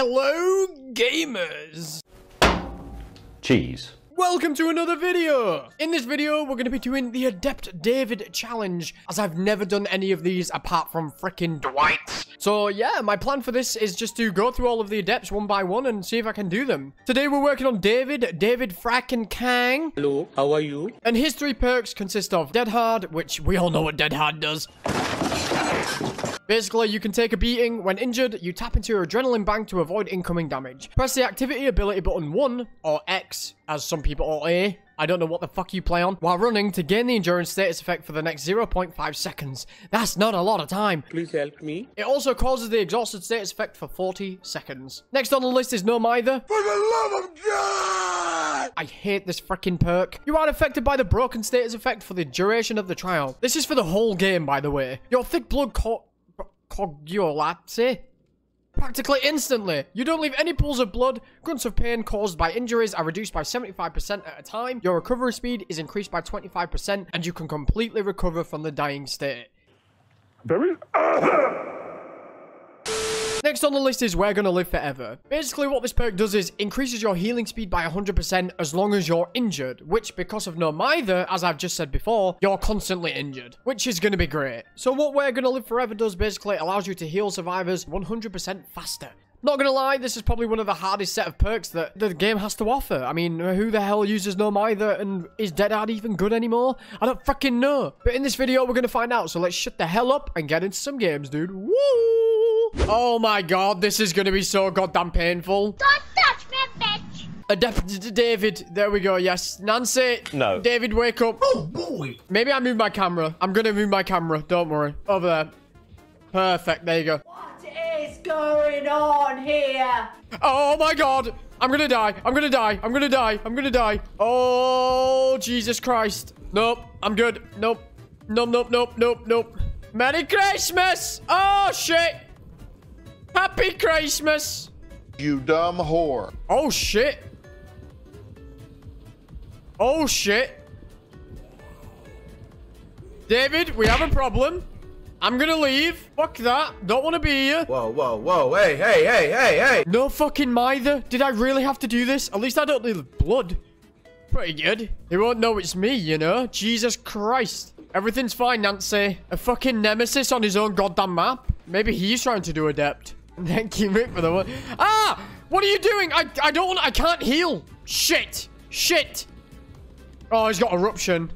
Hello, gamers! Cheese. Welcome to another video! In this video, we're going to be doing the Adept David Challenge, as I've never done any of these apart from frickin' Dwight. So yeah, my plan for this is just to go through all of the Adepts one by one and see if I can do them. Today we're working on David, David Frackin' Kang. Hello, how are you? And his three perks consist of Dead Hard, which we all know what Dead Hard does. Basically, you can take a beating. When injured, you tap into your adrenaline bank to avoid incoming damage. Press the activity ability button 1, or X, as some people, or A. Eh? I don't know what the fuck you play on. While running to gain the endurance status effect for the next 0.5 seconds. That's not a lot of time. Please help me. It also causes the exhausted status effect for 40 seconds. Next on the list is No Mither. For the love of God! I hate this freaking perk. You are affected by the broken status effect for the duration of the trial. This is for the whole game, by the way. Your thick blood co coagulate practically instantly. You don't leave any pools of blood. Grunts of pain caused by injuries are reduced by 75% at a time. Your recovery speed is increased by 25% and you can completely recover from the dying state. Very. Next on the list is We're Gonna Live Forever. Basically, what this perk does is increases your healing speed by 100% as long as you're injured, which, because of no Mither, as I've just said before, you're constantly injured, which is gonna be great. So what We're Gonna Live Forever does basically allows you to heal survivors 100% faster. Not gonna lie, this is probably one of the hardest set of perks that the game has to offer. I mean, who the hell uses No Mither and is Dead Hard even good anymore? I don't fucking know. But in this video, we're gonna find out, so let's shut the hell up and get into some games, dude. Woo! Oh my god, this is gonna be so goddamn painful. Don't touch me, bitch! Adept David, there we go, yes. Nancy. No. David, wake up. Oh boy! Maybe I move my camera. I'm gonna move my camera, don't worry. Over there. Perfect, there you go. What is going on here? Oh my god! I'm gonna die. I'm gonna die. I'm gonna die. I'm gonna die. Oh, Jesus Christ. Nope. I'm good. Nope. Nope, nope, nope, nope, nope. Merry Christmas! Oh, shit! Happy Christmas! You dumb whore. Oh, shit. Oh, shit. David, we have a problem. I'm gonna leave. Fuck that. Don't want to be here. Whoa, whoa, whoa. Hey, hey, hey, hey, hey. No fucking Mither. Did I really have to do this? At least I don't need blood. Pretty good. They won't know it's me, you know? Jesus Christ. Everything's fine, Nancy. A fucking nemesis on his own goddamn map? Maybe he's trying to do adept. Thank you, Mick, for the one. Ah! What are you doing? I, I don't want... I can't heal. Shit. Shit. Oh, he's got eruption.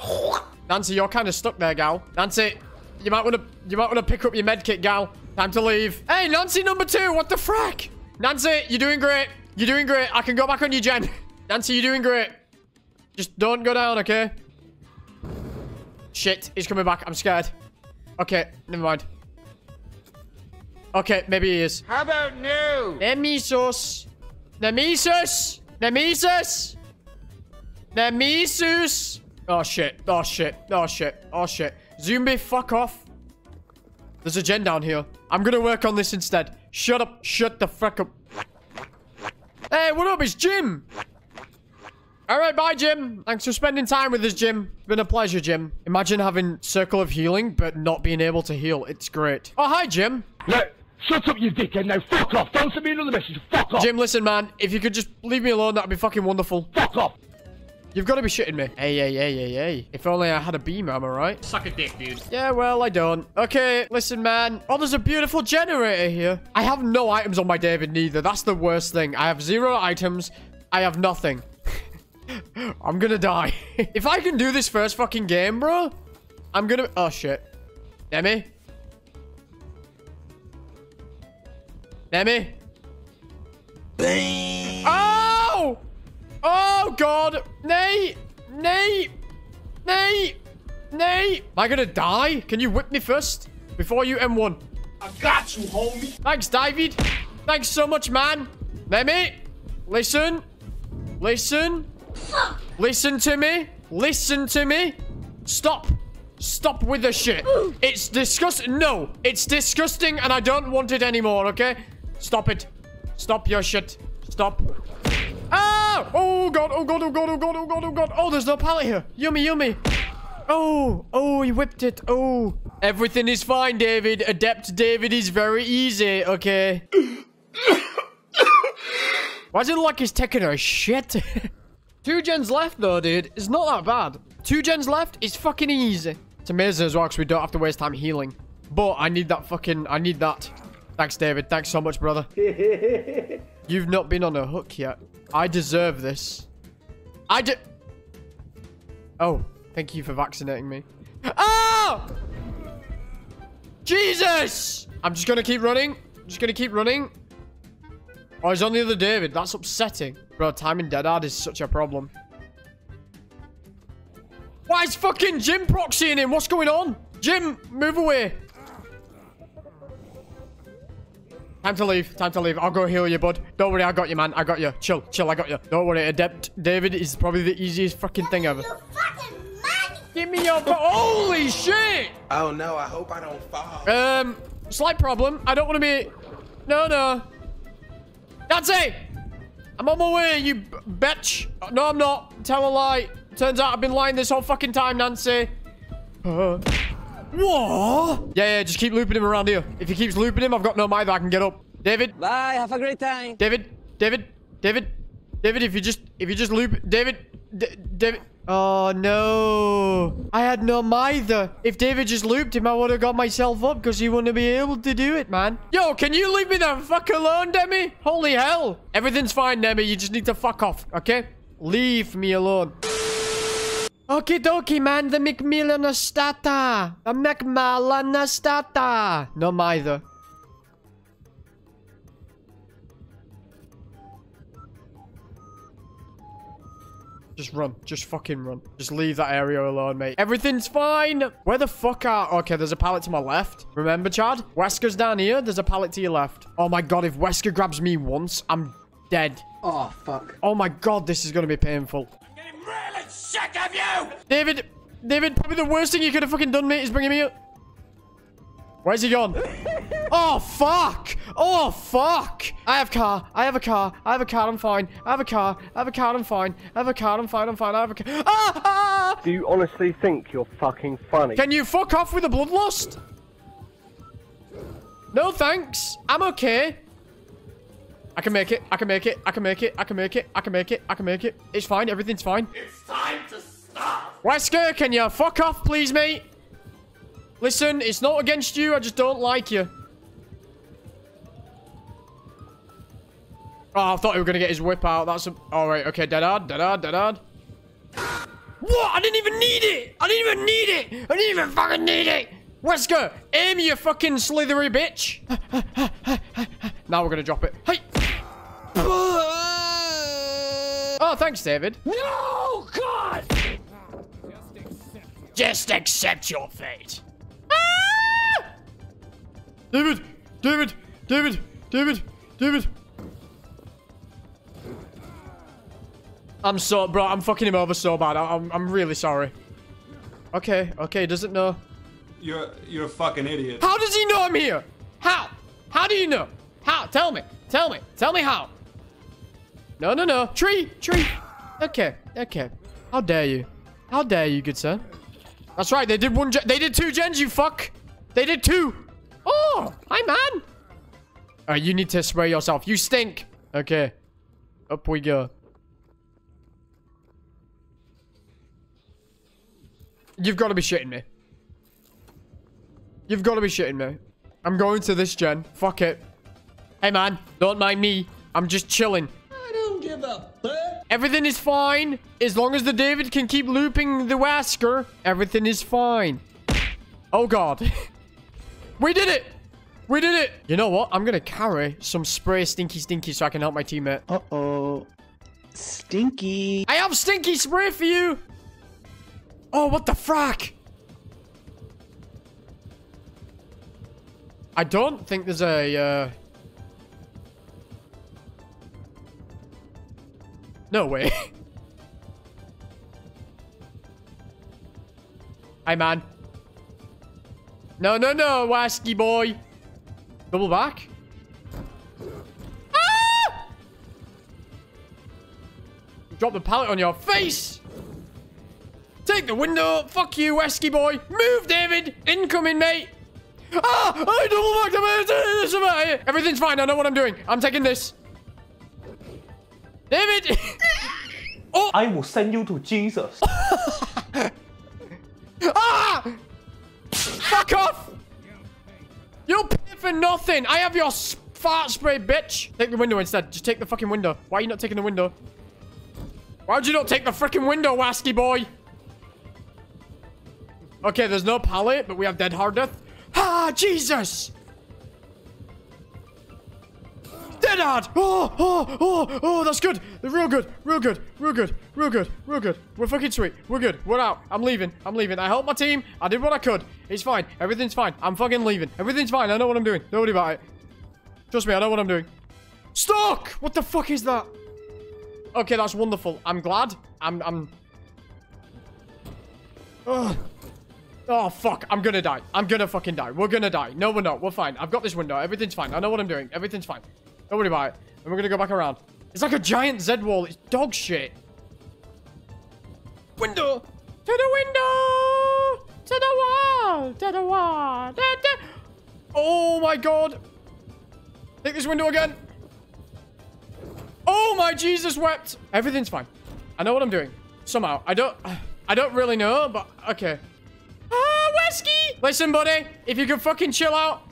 Nancy, you're kind of stuck there, gal. Nancy, you might want to you might want to pick up your medkit, gal. Time to leave. Hey, Nancy number two, what the frack? Nancy, you're doing great. You're doing great. I can go back on you, Jen. Nancy, you're doing great. Just don't go down, okay? Shit, he's coming back. I'm scared. Okay, never mind. Okay, maybe he is. How about no? Nemesis. Nemesis. Nemesis. Nemesis. Oh shit. Oh shit. Oh shit. Oh shit. Zombie, fuck off. There's a gen down here. I'm gonna work on this instead. Shut up. Shut the fuck up. Hey, what up? It's Jim. Alright, bye, Jim. Thanks for spending time with us, Jim. Been a pleasure, Jim. Imagine having Circle of Healing, but not being able to heal. It's great. Oh, hi, Jim. Look, shut up, you dickhead. Now, fuck off. Don't send me another message. Fuck off. Jim, listen, man. If you could just leave me alone, that'd be fucking wonderful. Fuck off. You've got to be shitting me. Hey, hey, hey, hey, hey. If only I had a beam, am I right? Suck a dick, dude. Yeah, well, I don't. Okay, listen, man. Oh, there's a beautiful generator here. I have no items on my David neither. That's the worst thing. I have zero items. I have nothing. I'm gonna die. if I can do this first fucking game, bro, I'm gonna... Oh, shit. Demi? Demi? Oh! Oh, God. Nay. Nay. Nay. Nay. Am I gonna die? Can you whip me first? Before you M1. I got you, homie. Thanks, David. Thanks so much, man. Lemmy, listen. Listen. Listen to me. Listen to me. Stop. Stop with the shit. It's disgusting. No, it's disgusting and I don't want it anymore, okay? Stop it. Stop your shit. Stop. Ah! Oh, God. Oh, God. Oh, God. Oh, God. Oh, God. Oh, God. Oh, there's no pallet here. Yummy, yummy. Oh, oh, he whipped it. Oh. Everything is fine, David. Adept David is very easy, okay? Why does it like he's taking a shit? Two gens left though, dude. It's not that bad. Two gens left is fucking easy. It's amazing as well because we don't have to waste time healing. But I need that fucking... I need that. Thanks, David. Thanks so much, brother. You've not been on a hook yet. I deserve this. I do... Oh, thank you for vaccinating me. Oh! Jesus! I'm just gonna keep running. I'm Just gonna keep running. Oh, he's on the other David. That's upsetting. Bro, timing dead hard is such a problem. Why is fucking Jim proxying him? What's going on? Jim, move away. Time to leave. Time to leave. I'll go heal you, bud. Don't worry, I got you, man. I got you. Chill, chill, I got you. Don't worry. Adept David is probably the easiest fucking thing ever. Give me your... Holy shit! Oh no, I hope I don't fall. Um, slight problem. I don't want to be... No, no. That's it! I'm on my way, you bitch. No, I'm not. Tell a lie. Turns out I've been lying this whole fucking time, Nancy. Uh, what? Yeah, yeah, just keep looping him around here. If he keeps looping him, I've got no mind that I can get up. David? Bye, have a great time. David? David? David? David, if you just... If you just loop... David? D David... Oh, no. I had no mither. If David just looped him, I would have got myself up because he wouldn't be able to do it, man. Yo, can you leave me the fuck alone, Demi? Holy hell. Everything's fine, Demi. You just need to fuck off, okay? Leave me alone. Okie dokie, man. The Macmillan Estata. The Macmillan Estata. No mither. Just run. Just fucking run. Just leave that area alone, mate. Everything's fine. Where the fuck are... Okay, there's a pallet to my left. Remember, Chad? Wesker's down here. There's a pallet to your left. Oh my god, if Wesker grabs me once, I'm dead. Oh, fuck. Oh my god, this is gonna be painful. I'm sick of you! David, David, probably the worst thing you could have fucking done, mate, is bringing me up. Where's he gone? oh, fuck! Oh, fuck! I have car. I have a car. I have a car. I'm fine. I have a car. I have a car. I'm fine. I have a car. I'm fine. I'm fine. I have a car. Ah! ah! Do you honestly think you're fucking funny? Can you fuck off with the bloodlust? No, thanks. I'm okay. I can make it. I can make it. I can make it. I can make it. I can make it. I can make it. It's fine. Everything's fine. It's time to stop. Wesker, can you fuck off, please, mate? Listen, it's not against you. I just don't like you. Oh, I thought he was going to get his whip out. That's a... All right, okay. Dead hard, dead hard, dead hard. What? I didn't even need it. I didn't even need it. I didn't even fucking need it. Wesker, aim you fucking slithery bitch. now we're going to drop it. Hey. Oh, thanks, David. No, Just accept your fate. Ah! David! David! David! David! David! I'm so, bro, I'm fucking him over so bad. I- I'm, I'm really sorry. Okay, okay, doesn't know. You're you're a fucking idiot. How does he know I'm here? How? How do you know? How? Tell me. Tell me. Tell me how. No, no, no. Tree. Tree. Okay. Okay. How dare you? How dare you, good sir? That's right. They did one. They did two gens, you fuck. They did two. Oh, hi, man. All right, you need to spray yourself. You stink. Okay. Up we go. You've got to be shitting me. You've got to be shitting me. I'm going to this gen. Fuck it. Hey, man. Don't mind me. I'm just chilling. I don't give a fuck. Everything is fine. As long as the David can keep looping the Wesker, everything is fine. Oh, God. we did it. We did it. You know what? I'm going to carry some spray stinky stinky so I can help my teammate. Uh-oh. Stinky. I have stinky spray for you. Oh, what the frack? I don't think there's a, uh... No way. Hi, man. No, no, no, Wasky boy. Double back. Ah! Drop the pallet on your face. Take the window. Fuck you, Wesky boy. Move, David. Incoming, mate. Ah! I double back to Everything's fine. I know what I'm doing. I'm taking this. David! oh! I will send you to Jesus. ah! Fuck off! You'll pay for nothing. I have your fart spray, bitch. Take the window instead. Just take the fucking window. Why are you not taking the window? Why'd you not take the freaking window, Wasky boy? Okay, there's no pallet, but we have dead hard death. Ah, Jesus! Dead hard! Oh, oh, oh, oh, that's good. Real good, real good, real good, real good, real good. We're fucking sweet. We're good. We're out. I'm leaving. I'm leaving. I helped my team. I did what I could. It's fine. Everything's fine. I'm fucking leaving. Everything's fine. I know what I'm doing. Don't worry about it. Trust me, I know what I'm doing. Stock! What the fuck is that? Okay, that's wonderful. I'm glad. I'm, I'm... Ugh. Oh, fuck. I'm gonna die. I'm gonna fucking die. We're gonna die. No, we're not. We're fine. I've got this window. Everything's fine. I know what I'm doing. Everything's fine. Don't worry about it. And we're gonna go back around. It's like a giant Z wall. It's dog shit. Window! To the window! To the wall! To the wall! Da, da. Oh my god! Take this window again. Oh my Jesus wept! Everything's fine. I know what I'm doing. Somehow. I don't... I don't really know, but... Okay. Ah, Wesky! Listen, buddy. If you can fucking chill out.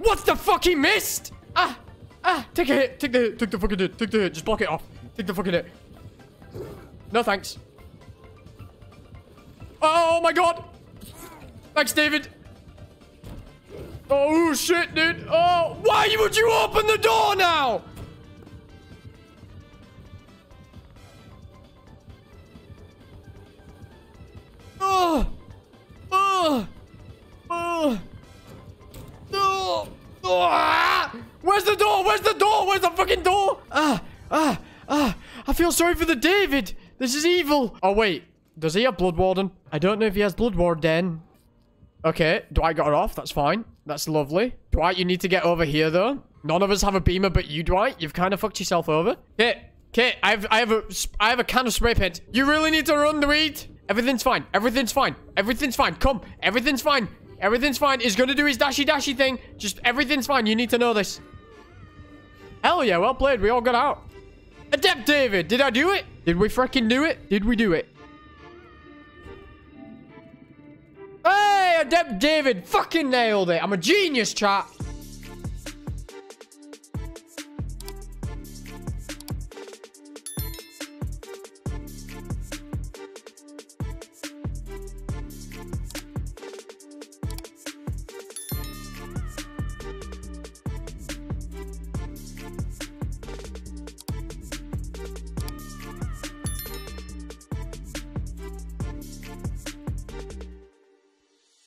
What's the fuck he missed? Ah! Ah! Take a hit. Take the hit. Take the fucking hit. Take the hit. Just block it off. Take the fucking hit. No thanks. Oh my god! Thanks, David. Oh shit, dude. Oh, why would you open the door now? Oh! Oh! Ah! Where's the door? Where's the door? Where's the fucking door? Ah! Ah! Ah! I feel sorry for the David. This is evil. Oh, wait. Does he have Blood Warden? I don't know if he has Blood Warden. Okay, Dwight got her off. That's fine. That's lovely. Dwight, you need to get over here, though. None of us have a beamer but you, Dwight. You've kind of fucked yourself over. Kit, Kit, I have, I have a, I have a can of spray paint. You really need to run, Dwight. Everything's fine. Everything's fine. Everything's fine. Come. Everything's fine. Everything's fine. He's gonna do his dashy dashy thing. Just everything's fine. You need to know this. Hell yeah, well played. We all got out. Adept David, did I do it? Did we freaking do it? Did we do it? Hey, Adept David, fucking nailed it. I'm a genius, chat.